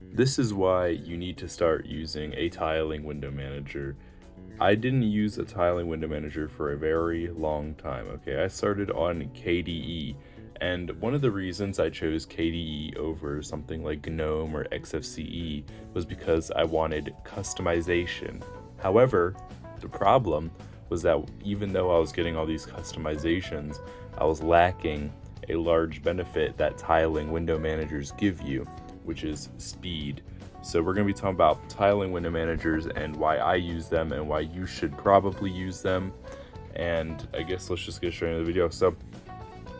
This is why you need to start using a tiling window manager. I didn't use a tiling window manager for a very long time, okay? I started on KDE, and one of the reasons I chose KDE over something like GNOME or XFCE was because I wanted customization. However, the problem was that even though I was getting all these customizations, I was lacking a large benefit that tiling window managers give you, which is speed. So we're going to be talking about tiling window managers and why I use them and why you should probably use them. And I guess let's just get straight into the video. So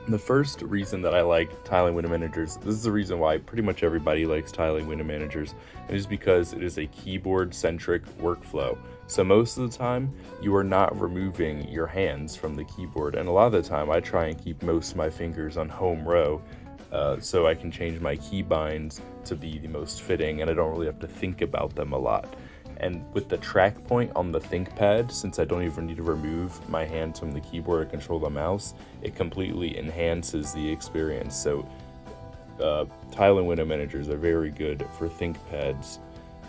the first reason that I like tiling window managers, this is the reason why pretty much everybody likes tiling window managers, is because it is a keyboard centric workflow. So most of the time, you are not removing your hands from the keyboard. And a lot of the time, I try and keep most of my fingers on home row uh, so I can change my keybinds to be the most fitting and I don't really have to think about them a lot. And with the track point on the ThinkPad, since I don't even need to remove my hands from the keyboard to control the mouse, it completely enhances the experience. So uh, tiling window managers are very good for ThinkPads.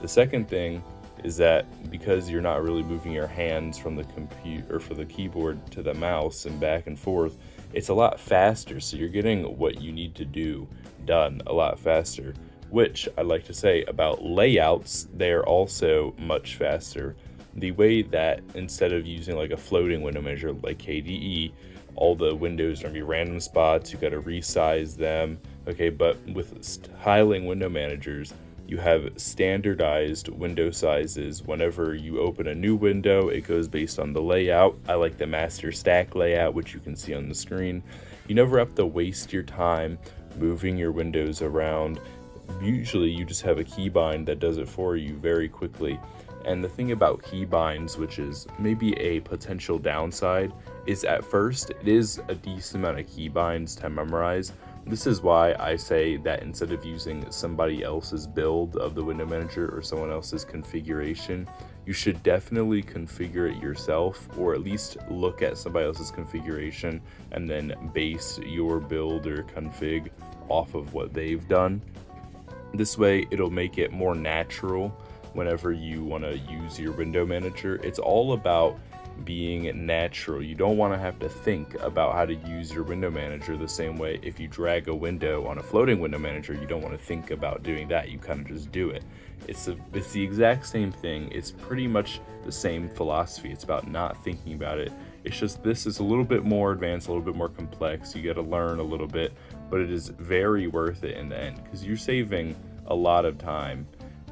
The second thing is that because you're not really moving your hands from the computer or for the keyboard to the mouse and back and forth, it's a lot faster. So you're getting what you need to do done a lot faster which I like to say about layouts, they're also much faster. The way that instead of using like a floating window manager like KDE, all the windows are gonna be random spots, you gotta resize them. Okay, but with tiling window managers, you have standardized window sizes. Whenever you open a new window, it goes based on the layout. I like the master stack layout, which you can see on the screen. You never have to waste your time moving your windows around usually you just have a keybind that does it for you very quickly. And the thing about keybinds, which is maybe a potential downside, is at first it is a decent amount of keybinds to memorize. This is why I say that instead of using somebody else's build of the window manager or someone else's configuration, you should definitely configure it yourself or at least look at somebody else's configuration and then base your build or config off of what they've done this way, it'll make it more natural whenever you want to use your window manager. It's all about being natural. You don't want to have to think about how to use your window manager the same way if you drag a window on a floating window manager, you don't want to think about doing that. You kind of just do it. It's a, it's the exact same thing. It's pretty much the same philosophy. It's about not thinking about it. It's just this is a little bit more advanced, a little bit more complex. You got to learn a little bit, but it is very worth it in the end because you're saving a lot of time.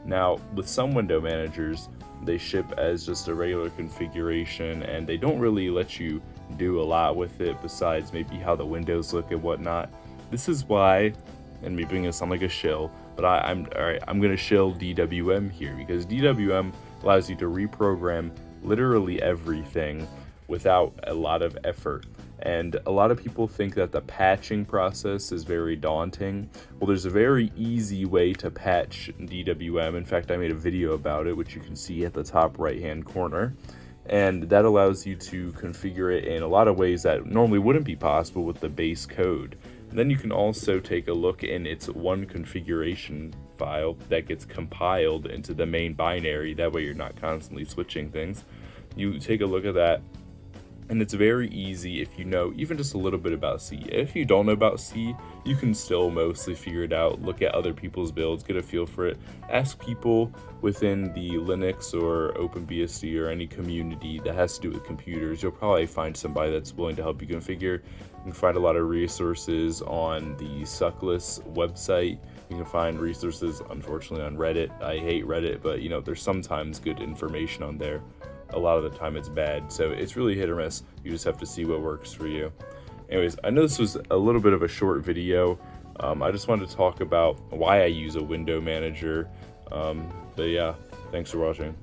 Now, with some window managers, they ship as just a regular configuration and they don't really let you do a lot with it besides maybe how the windows look and whatnot. This is why, and me being sound like a shill, but I, am alright. I'm gonna shill DWM here because DWM allows you to reprogram literally everything without a lot of effort. And a lot of people think that the patching process is very daunting. Well, there's a very easy way to patch DWM. In fact, I made a video about it, which you can see at the top right hand corner. And that allows you to configure it in a lot of ways that normally wouldn't be possible with the base code. And then you can also take a look in its one configuration file that gets compiled into the main binary. That way you're not constantly switching things. You take a look at that and it's very easy if you know even just a little bit about C. If you don't know about C, you can still mostly figure it out, look at other people's builds, get a feel for it, ask people within the Linux or OpenBSD or any community that has to do with computers. You'll probably find somebody that's willing to help you configure. You can find a lot of resources on the Suckless website. You can find resources, unfortunately, on Reddit. I hate Reddit, but you know, there's sometimes good information on there a lot of the time it's bad. So it's really hit or miss. You just have to see what works for you. Anyways, I know this was a little bit of a short video. Um, I just wanted to talk about why I use a window manager. Um, but yeah, thanks for watching.